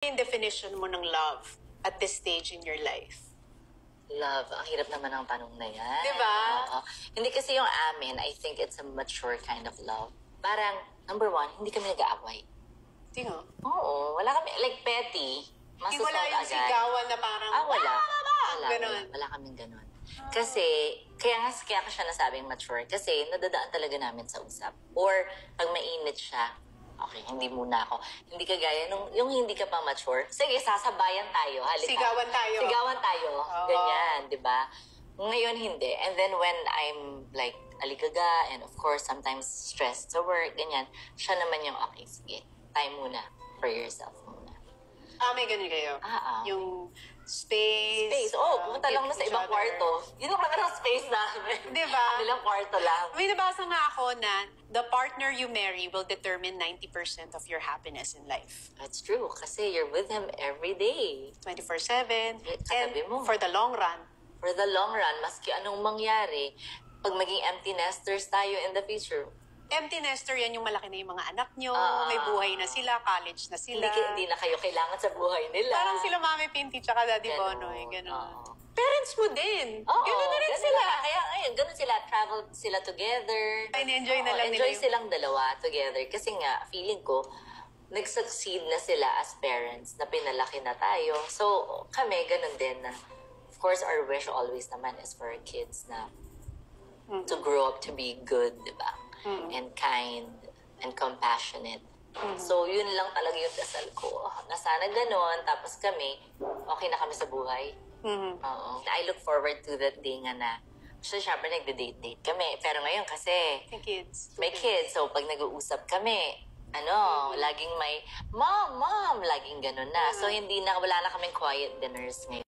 yung definition mo ng love at this stage in your life? Love, ang hirap naman ang tanong na yan. Diba? Oo. Hindi kasi yung amin, I think it's a mature kind of love. Parang, number one, hindi kami nag-aaway. Di nga. Oo, wala kami, like petty, Hindi wala yung agad. sigawan na parang, Ah, wala. "Ah, ba, ba?" Wala, Ganon. wala, kaming ganon. Kasi, kaya nga kaya ko siya nasabing mature. Kasi nadadaan talaga namin sa usap. Or, pag mainit siya, okay, hindi muna ako. Hindi kagaya nung, yung hindi ka pa mature. Sige, sasabayan tayo. Halika. Sigawan tayo. Sigawan tayo. Oo. Ganyan, di ba? Ngayon, hindi. And then when I'm like aligaga and of course sometimes stressed sa work, ganyan, siya naman yung, okay, sige, time muna for yourself muna. Ah, may ganun kayo. Ah, ah. Yung space. space. Oh, pumunta lang na sa ibang kwarto. Yun naman ang space namin. Di ba? Nilang kwarto lang. May nabasa nga ako na the partner you marry will determine 90% of your happiness in life. That's true. Kasi you're with him every day. 24-7. Katabi And mo. for the long run, For the long run, maski anong mangyari, pag maging empty nesters tayo in the future, empty nester yan yung malaki na yung mga anak nyo, Ah. may buhay na sila, college na sila. hindi, hindi na kayo kailangan sa buhay nila. Parang sila Mami Pinti tsaka Daddy Ganon. Bonoy, gano'n. Oo. Parents mo din. Oo, Gano'n na rin ganun sila. na. Kaya, ayun, ganun sila. Travel sila together. Ay, enjoy na Oo, lang nila enjoy yung- silang dalawa together. Kasi nga, feeling ko, nag-succeed na sila as parents na pinalaki na tayo. So, kami, ganun din na, of course, our wish always naman is for our kids na to grow up to be good, di ba? And kind and compassionate. So, yun lang talaga yung dasal ko. Na sana ganun, tapos kami, okay na kami sa buhay. Mhm. Oo. I look forward to that day nga na, so, syempre, nagde-date-date kami. Pero ngayon kasi, May kids. may kids, so pag nag-uusap kami, ano, laging may, mom, mom, laging ganun na. So, hindi na, wala na kaming quiet dinners ngayon.